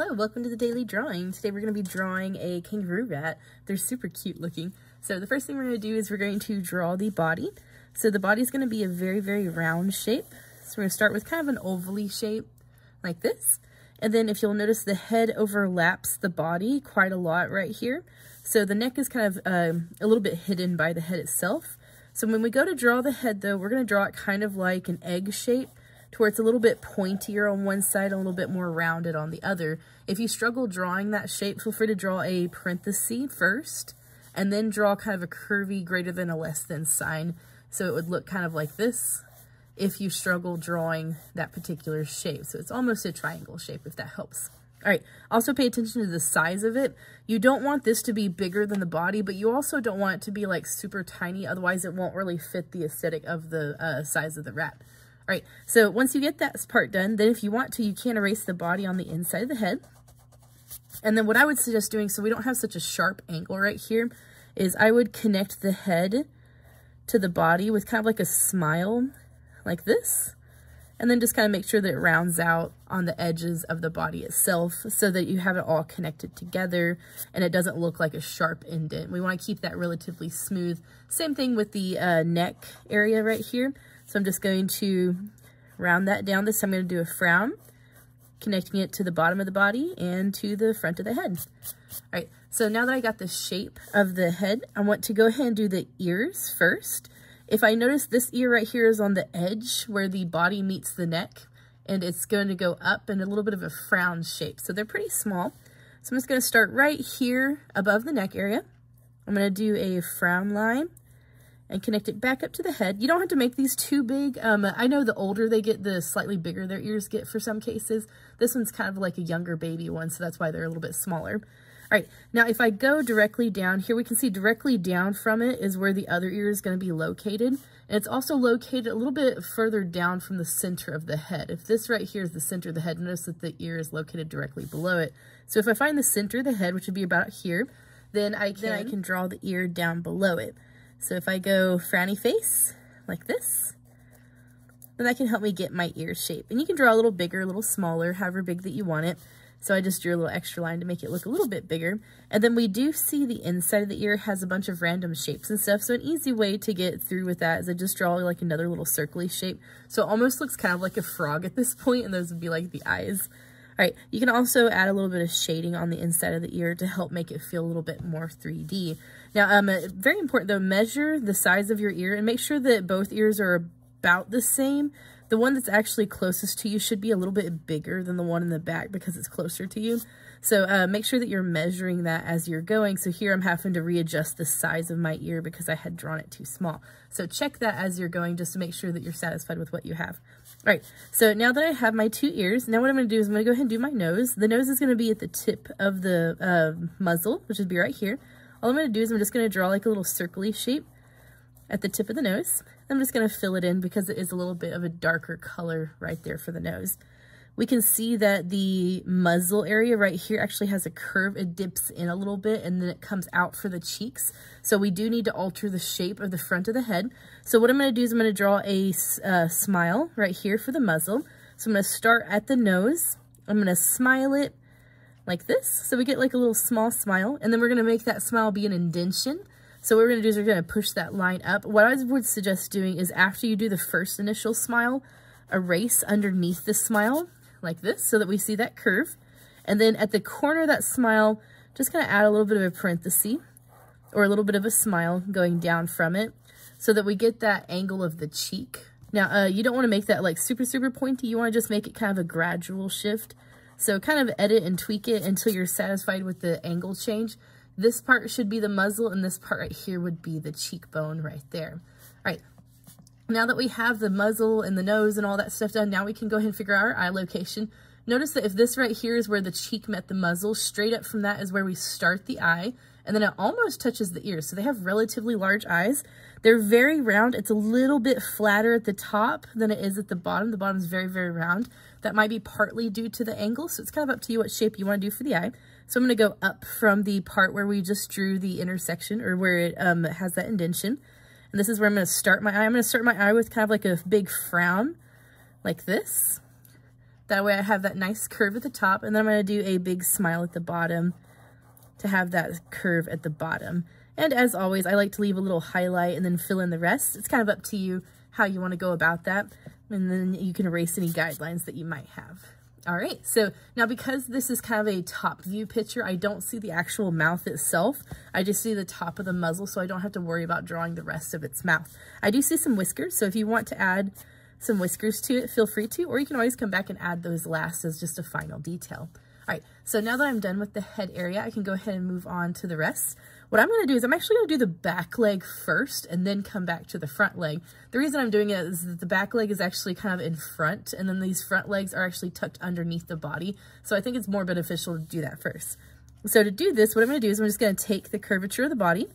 Hello, welcome to the daily drawing. Today we're going to be drawing a kangaroo rat. They're super cute looking. So the first thing we're going to do is we're going to draw the body. So the body is going to be a very, very round shape. So we're going to start with kind of an ovally shape like this. And then if you'll notice the head overlaps the body quite a lot right here. So the neck is kind of um, a little bit hidden by the head itself. So when we go to draw the head though, we're going to draw it kind of like an egg shape to where it's a little bit pointier on one side, a little bit more rounded on the other. If you struggle drawing that shape, feel free to draw a parenthesis first, and then draw kind of a curvy greater than a less than sign. So it would look kind of like this if you struggle drawing that particular shape. So it's almost a triangle shape if that helps. All right, also pay attention to the size of it. You don't want this to be bigger than the body, but you also don't want it to be like super tiny. Otherwise, it won't really fit the aesthetic of the uh, size of the rat. All right, so once you get that part done, then if you want to, you can erase the body on the inside of the head. And then what I would suggest doing, so we don't have such a sharp angle right here, is I would connect the head to the body with kind of like a smile, like this. And then just kind of make sure that it rounds out on the edges of the body itself so that you have it all connected together and it doesn't look like a sharp indent. We want to keep that relatively smooth. Same thing with the uh, neck area right here. So I'm just going to round that down. This I'm going to do a frown, connecting it to the bottom of the body and to the front of the head. All right, so now that I got the shape of the head, I want to go ahead and do the ears first. If I notice this ear right here is on the edge where the body meets the neck, and it's going to go up in a little bit of a frown shape. So they're pretty small. So I'm just going to start right here above the neck area. I'm going to do a frown line and connect it back up to the head. You don't have to make these too big. Um, I know the older they get, the slightly bigger their ears get for some cases. This one's kind of like a younger baby one, so that's why they're a little bit smaller. All right, now if I go directly down here, we can see directly down from it is where the other ear is going to be located. And it's also located a little bit further down from the center of the head. If this right here is the center of the head, notice that the ear is located directly below it. So if I find the center of the head, which would be about here, then I can, then I can draw the ear down below it. So if I go frowny face, like this, then that can help me get my ear shape. And you can draw a little bigger, a little smaller, however big that you want it. So I just drew a little extra line to make it look a little bit bigger. And then we do see the inside of the ear has a bunch of random shapes and stuff. So an easy way to get through with that is I just draw like another little circly shape. So it almost looks kind of like a frog at this point, and those would be like the eyes. All right, you can also add a little bit of shading on the inside of the ear to help make it feel a little bit more 3D. Now, um, very important though, measure the size of your ear and make sure that both ears are about the same. The one that's actually closest to you should be a little bit bigger than the one in the back because it's closer to you. So uh, make sure that you're measuring that as you're going. So here I'm having to readjust the size of my ear because I had drawn it too small. So check that as you're going just to make sure that you're satisfied with what you have. All right, so now that I have my two ears, now what I'm going to do is I'm going to go ahead and do my nose. The nose is going to be at the tip of the uh, muzzle, which would be right here. All I'm going to do is I'm just going to draw like a little circly shape at the tip of the nose. I'm just going to fill it in because it is a little bit of a darker color right there for the nose. We can see that the muzzle area right here actually has a curve. It dips in a little bit and then it comes out for the cheeks. So we do need to alter the shape of the front of the head. So what I'm going to do is I'm going to draw a uh, smile right here for the muzzle. So I'm going to start at the nose. I'm going to smile it like this. So we get like a little small smile. And then we're to make that smile be an indentation. So what we're to do is we're to push that line up. What I would suggest doing is after you do the first initial smile, erase underneath the smile like this so that we see that curve. And then at the corner of that smile, just gonna add a little bit of a parenthesis or a little bit of a smile going down from it so that we get that angle of the cheek. Now, uh, you don't want to make that like super, super pointy. You want to just make it kind of a gradual shift. So kind of edit and tweak it until you're satisfied with the angle change. This part should be the muzzle and this part right here would be the cheekbone right there. All right, now that we have the muzzle and the nose and all that stuff done, now we can go ahead and figure out our eye location. Notice that if this right here is where the cheek met the muzzle, straight up from that is where we start the eye, and then it almost touches the ears. So they have relatively large eyes. They're very round. It's a little bit flatter at the top than it is at the bottom. The bottom is very, very round. That might be partly due to the angle, so it's kind of up to you what shape you want to do for the eye. So I'm going to go up from the part where we just drew the intersection or where it um, has that indention. And this is where I'm going to start my eye. I'm going to start my eye with kind of like a big frown like this. That way I have that nice curve at the top and then I'm going to do a big smile at the bottom to have that curve at the bottom. And as always, I like to leave a little highlight and then fill in the rest. It's kind of up to you how you want to go about that. And then you can erase any guidelines that you might have. All right, so now because this is kind of a top view picture, I don't see the actual mouth itself. I just see the top of the muzzle, so I don't have to worry about drawing the rest of its mouth. I do see some whiskers, so if you want to add some whiskers to it, feel free to, or you can always come back and add those last as just a final detail. All right, so now that I'm done with the head area, I can go ahead and move on to the rest. What I'm gonna do is I'm actually gonna do the back leg first and then come back to the front leg. The reason I'm doing it is that the back leg is actually kind of in front and then these front legs are actually tucked underneath the body. So I think it's more beneficial to do that first. So to do this, what I'm gonna do is I'm just gonna take the curvature of the body,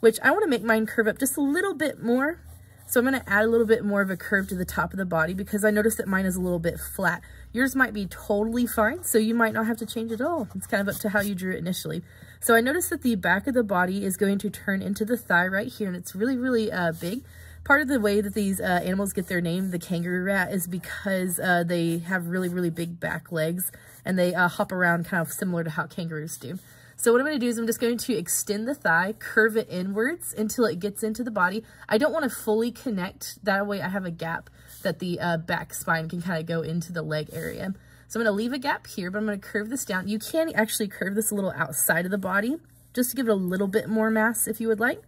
which I wanna make mine curve up just a little bit more so I'm going to add a little bit more of a curve to the top of the body because I noticed that mine is a little bit flat. Yours might be totally fine, so you might not have to change at all. It's kind of up to how you drew it initially. So I noticed that the back of the body is going to turn into the thigh right here, and it's really, really uh, big. Part of the way that these uh, animals get their name, the kangaroo rat, is because uh, they have really, really big back legs, and they uh, hop around kind of similar to how kangaroos do. So what I'm going to do is I'm just going to extend the thigh, curve it inwards until it gets into the body. I don't want to fully connect. That way I have a gap that the uh, back spine can kind of go into the leg area. So I'm going to leave a gap here, but I'm going to curve this down. You can actually curve this a little outside of the body just to give it a little bit more mass if you would like.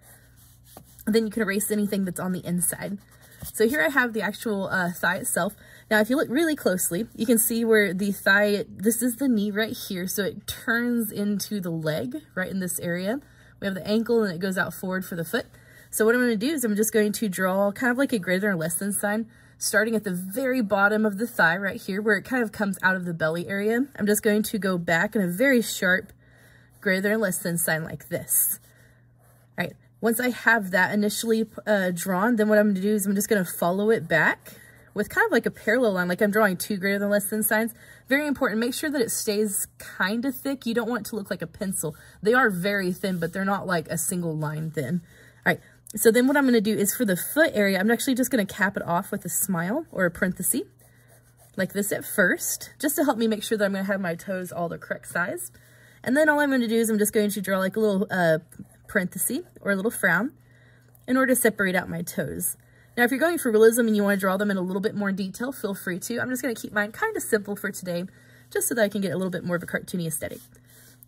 And then you can erase anything that's on the inside. So here I have the actual uh, thigh itself. Now, if you look really closely, you can see where the thigh, this is the knee right here. So it turns into the leg right in this area. We have the ankle and it goes out forward for the foot. So what I'm going to do is I'm just going to draw kind of like a greater or less than sign, starting at the very bottom of the thigh right here, where it kind of comes out of the belly area. I'm just going to go back in a very sharp greater than less than sign like this. All right, once I have that initially uh, drawn, then what I'm going to do is I'm just going to follow it back with kind of like a parallel line, like I'm drawing two greater than less than signs. Very important, make sure that it stays kind of thick. You don't want it to look like a pencil. They are very thin, but they're not like a single line thin. All right, so then what I'm gonna do is for the foot area, I'm actually just gonna cap it off with a smile or a parenthesis, like this at first, just to help me make sure that I'm gonna have my toes all the correct size. And then all I'm gonna do is I'm just going to draw like a little uh, parenthesis or a little frown in order to separate out my toes. Now, if you're going for realism and you want to draw them in a little bit more detail, feel free to. I'm just going to keep mine kind of simple for today, just so that I can get a little bit more of a cartoony aesthetic.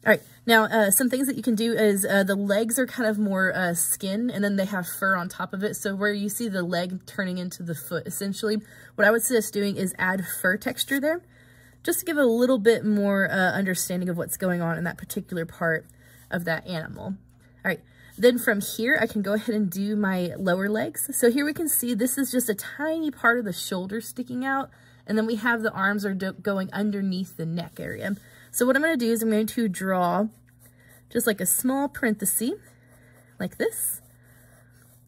All right, now uh, some things that you can do is uh, the legs are kind of more uh, skin and then they have fur on top of it. So where you see the leg turning into the foot, essentially, what I would suggest doing is add fur texture there, just to give a little bit more uh, understanding of what's going on in that particular part of that animal. All right, then from here, I can go ahead and do my lower legs. So here we can see this is just a tiny part of the shoulder sticking out. And then we have the arms are going underneath the neck area. So what I'm going to do is I'm going to draw just like a small parenthesis like this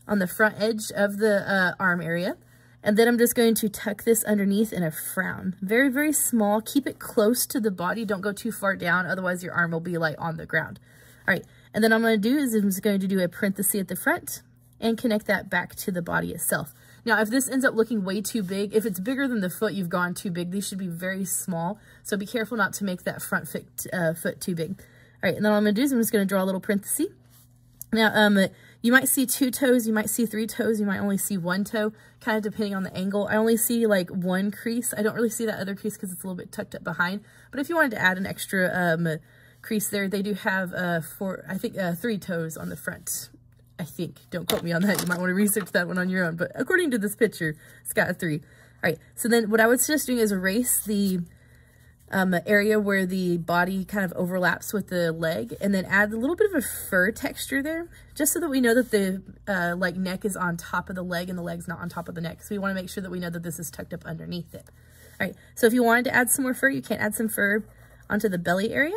on the front edge of the uh, arm area. And then I'm just going to tuck this underneath in a frown. Very, very small. Keep it close to the body. Don't go too far down. Otherwise, your arm will be like on the ground. All right. And then I'm going to do is I'm just going to do a parenthesis at the front and connect that back to the body itself. Now, if this ends up looking way too big, if it's bigger than the foot, you've gone too big. These should be very small. So be careful not to make that front foot, uh, foot too big. All right, and then all I'm going to do is I'm just going to draw a little parenthesis. Now, um, you might see two toes, you might see three toes, you might only see one toe, kind of depending on the angle. I only see like one crease. I don't really see that other crease because it's a little bit tucked up behind. But if you wanted to add an extra um, crease there. They do have uh, four, I think uh, three toes on the front. I think. Don't quote me on that. You might want to research that one on your own. But according to this picture, it's got a three. All right. So then what I would suggest doing is erase the um, area where the body kind of overlaps with the leg and then add a little bit of a fur texture there just so that we know that the uh, like neck is on top of the leg and the leg's not on top of the neck. So we want to make sure that we know that this is tucked up underneath it. All right. So if you wanted to add some more fur, you can add some fur onto the belly area.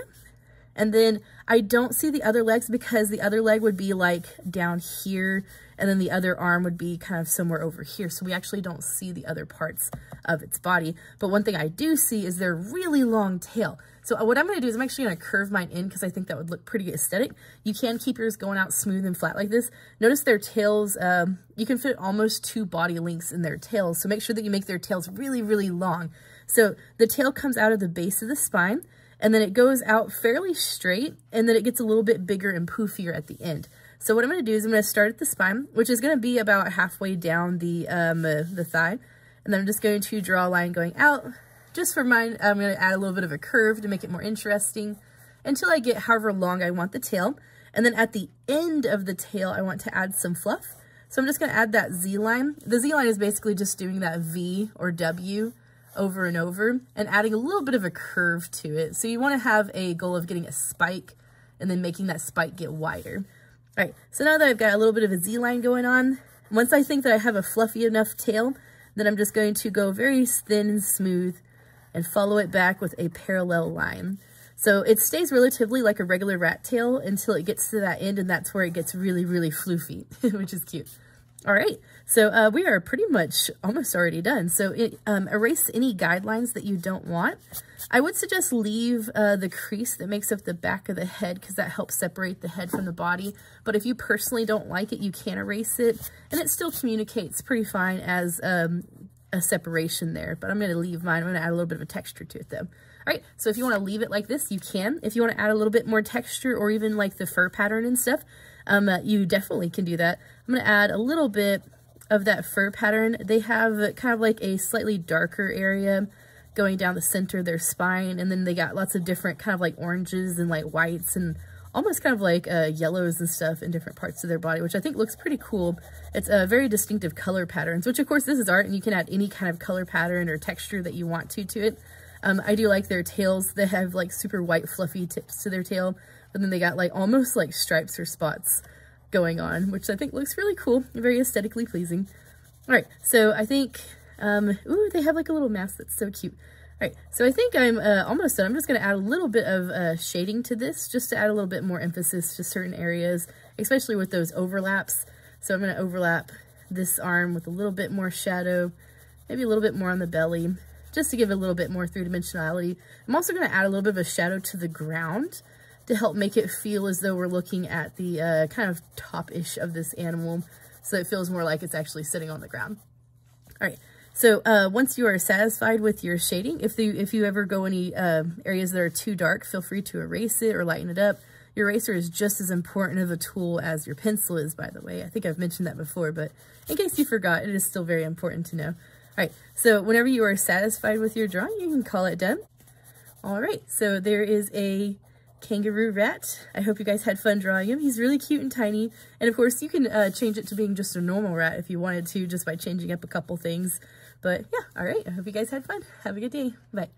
And then I don't see the other legs because the other leg would be like down here and then the other arm would be kind of somewhere over here. So we actually don't see the other parts of its body. But one thing I do see is their really long tail. So what I'm going to do is I'm actually to curve mine in because I think that would look pretty aesthetic. You can keep yours going out smooth and flat like this. Notice their tails, um, you can fit almost two body lengths in their tails. So make sure that you make their tails really, really long So the tail comes out of the base of the spine and then it goes out fairly straight and then it gets a little bit bigger and poofier at the end. So what I'm going to do is I'm going to start at the spine, which is going to be about halfway down the, um, uh, the thigh. And then I'm just going to draw a line going out. Just for mine, I'm going to add a little bit of a curve to make it more interesting until I get however long I want the tail. And then at the end of the tail, I want to add some fluff. So I'm just going to add that Z line. The Z line is basically just doing that V or W over and over and adding a little bit of a curve to it. So you want to have a goal of getting a spike and then making that spike get wider. All right, so now that I've got a little bit of a Z line going on, once I think that I have a fluffy enough tail, then I'm just going to go very thin and smooth and follow it back with a parallel line. So it stays relatively like a regular rat tail until it gets to that end and that's where it gets really, really floofy, which is cute. All right, so uh, we are pretty much almost already done. So it, um, erase any guidelines that you don't want. I would suggest leave uh, the crease that makes up the back of the head because that helps separate the head from the body. But if you personally don't like it, you can erase it and it still communicates pretty fine as um, a separation there. But I'm going to leave mine. I'm going to add a little bit of a texture to it though. All right, so if you want to leave it like this, you can. If you want to add a little bit more texture or even like the fur pattern and stuff, um, uh, you definitely can do that. I'm going to add a little bit of that fur pattern. They have kind of like a slightly darker area going down the center of their spine, and then they got lots of different kind of like oranges and like whites and almost kind of like uh, yellows and stuff in different parts of their body, which I think looks pretty cool. It's a very distinctive color patterns, which of course this is art and you can add any kind of color pattern or texture that you want to to it. Um, I do like their tails. They have like super white fluffy tips to their tail, but then they got like almost like stripes or spots going on, which I think looks really cool, very aesthetically pleasing. All right, so I think, um, ooh, they have like a little mask that's so cute. All right, so I think I'm uh, almost done. I'm just gonna add a little bit of uh, shading to this, just to add a little bit more emphasis to certain areas, especially with those overlaps. So I'm gonna overlap this arm with a little bit more shadow, maybe a little bit more on the belly, just to give it a little bit more three-dimensionality. I'm also going to add a little bit of a shadow to the ground to help make it feel as though we're looking at the uh, kind of top-ish of this animal so it feels more like it's actually sitting on the ground. All right, so uh, once you are satisfied with your shading, if, the, if you ever go any uh, areas that are too dark, feel free to erase it or lighten it up. Your eraser is just as important of a tool as your pencil is, by the way. I think I've mentioned that before, but in case you forgot, it is still very important to know. All right, so whenever you are satisfied with your drawing, you can call it done. All right, so there is a kangaroo rat. I hope you guys had fun drawing him. He's really cute and tiny. And of course, you can uh, change it to being just a normal rat if you wanted to, just by changing up a couple things. But yeah, all right, I hope you guys had fun. Have a good day. Bye.